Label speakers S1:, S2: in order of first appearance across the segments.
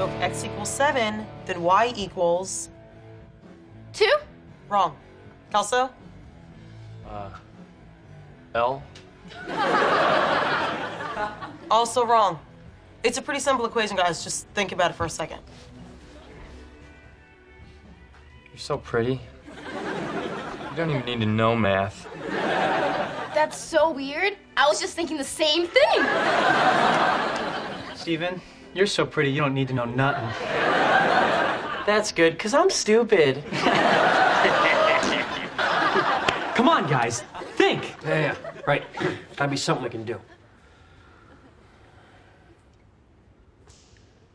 S1: So if x equals 7, then y equals.
S2: Two?
S1: Wrong. Kelso?
S3: Uh, L?
S1: Also wrong. It's a pretty simple equation, guys. Just think about it for a second.
S3: You're so pretty. You don't even need to know math.
S2: That's so weird. I was just thinking the same thing.
S4: Steven, you're so pretty you don't need to know nothing.
S5: That's good, because I'm stupid.
S4: Come on, guys. Think.
S6: Yeah, yeah, right. Gotta be something we can do.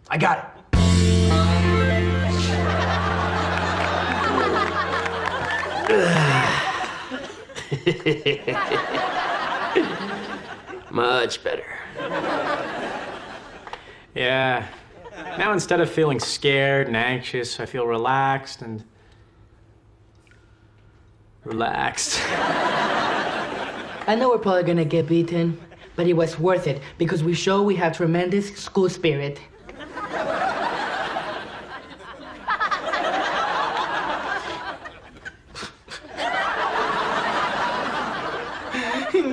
S6: I got it.
S5: Much better.
S4: Yeah. Now instead of feeling scared and anxious, I feel relaxed and. relaxed.
S7: I know we're probably gonna get beaten, but it was worth it because we show we have tremendous school spirit.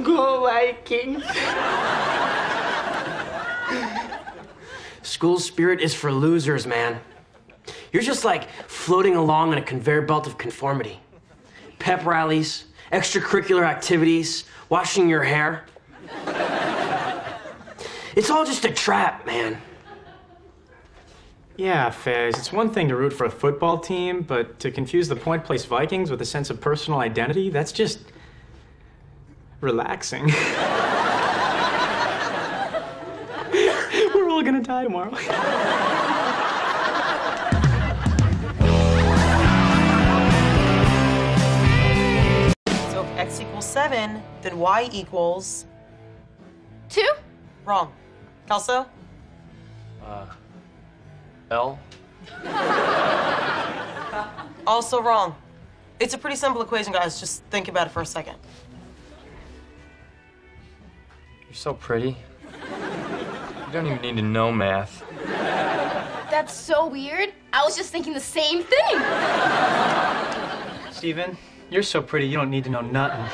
S7: Go Vikings!
S5: School spirit is for losers, man. You're just like floating along on a conveyor belt of conformity. Pep rallies, extracurricular activities, washing your hair. It's all just a trap, man.
S4: Yeah, Fez, it's one thing to root for a football team, but to confuse the Point Place Vikings with a sense of personal identity, that's just. relaxing. We're all gonna die tomorrow.
S1: So if x equals 7, then y equals.
S2: Two?
S1: Wrong. Kelso?
S3: Uh, L?
S1: Also wrong. It's a pretty simple equation, guys. Just think about it for a second.
S3: You're so pretty. You don't even need to know math.
S2: That's so weird. I was just thinking the same thing.
S4: Steven, you're so pretty you don't need to know nothing.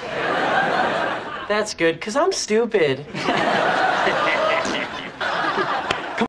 S5: That's good, because I'm stupid.